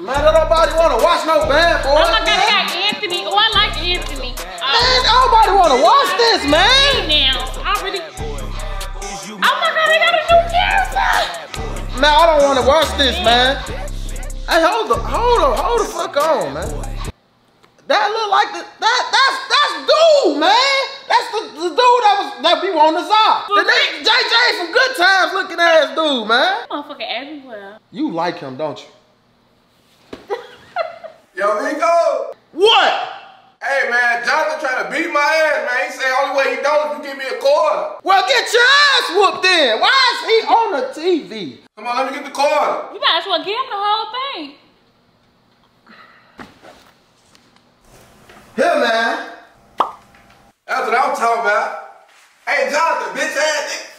nobody wanna watch no bad boys. Oh my God, I got Anthony. Oh, I like Anthony. Uh, man, nobody wanna watch this, man. Now, I really. Oh my God, they got a new character. Man, I don't wanna watch this, man. Hey, hold the, hold the, hold the fuck on, man. That look like the, that, that's, that's dude, man. That's the, the dude that was, that be on the side. The nigga, JJ from Good Times looking ass dude, man. Motherfucker everywhere. You like him, don't you? Yo, Reko. What? Hey, man, Jonathan trying to beat my ass, man. He say only way he don't is if you give me a quarter. Well, get your ass whooped then. Why is he on the TV? Come on, let me get the quarter. You might as well give him the whole thing. Here, man. That's what I'm talking about. Hey, Jonathan, bitch ass nigga.